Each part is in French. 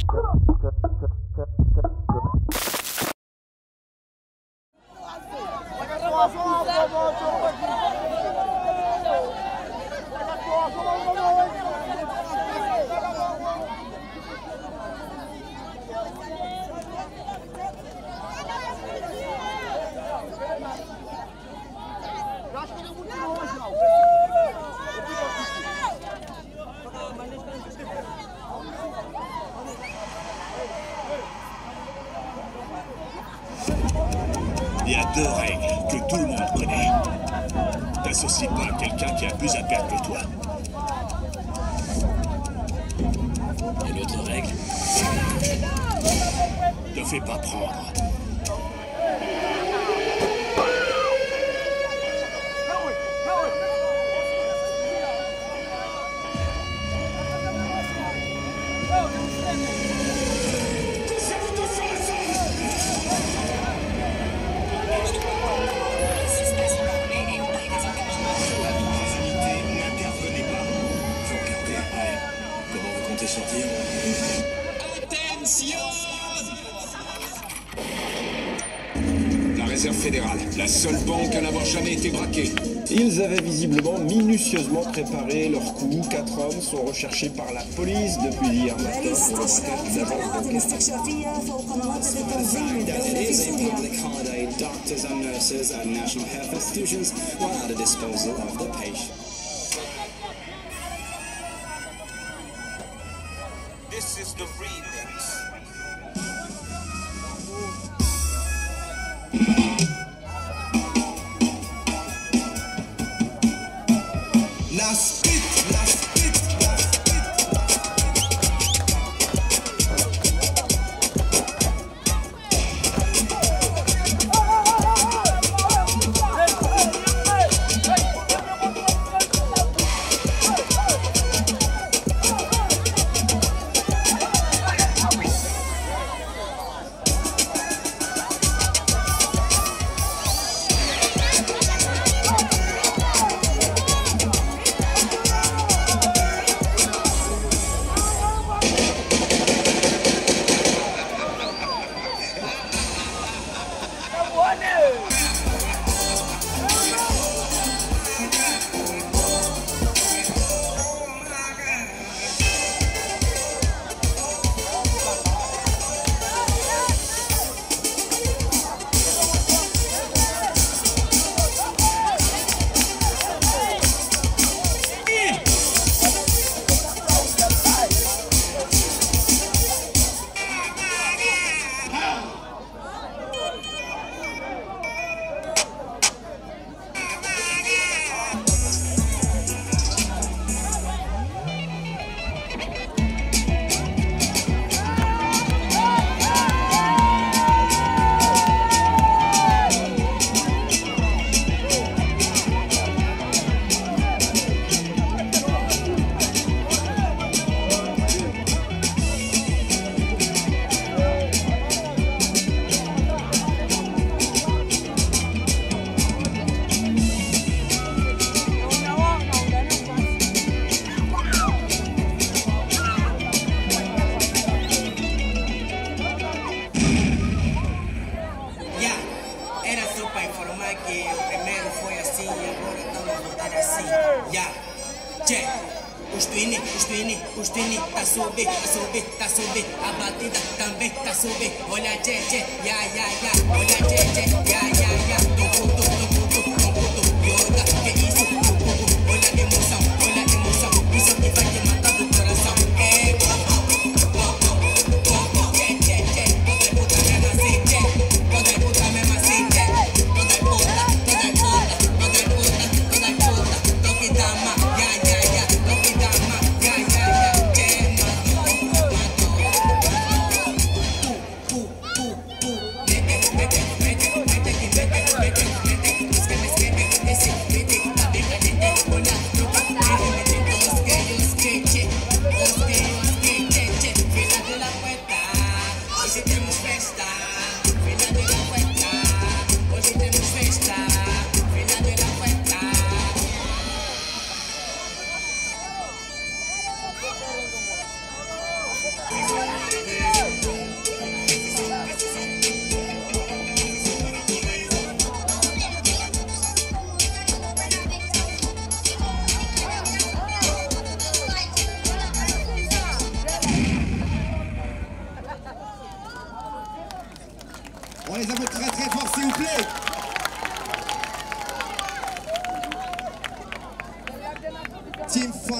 up. Il y a deux règles que tout le monde connaît. T'associes pas quelqu'un qui a plus à perdre que toi. Et l'autre règle Ne fais pas prendre. Attention La réserve fédérale, la seule banque à n'avoir jamais été braquée. Ils avaient visiblement minutieusement préparé leur coup. Quatre hommes sont recherchés par la police depuis hier matin pour le braquage d'une agence This is the remix. La one informar que o primeiro foi assim e agora estamos a voltar assim. Ya, che, os twini, os twini, os twini, tá subir, tá subir, tá subir, a batida também tá subir. Olha, che, che, ya, ya, ya, olha, che, che, tum, tum, tum,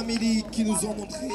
Family qui nous ont montré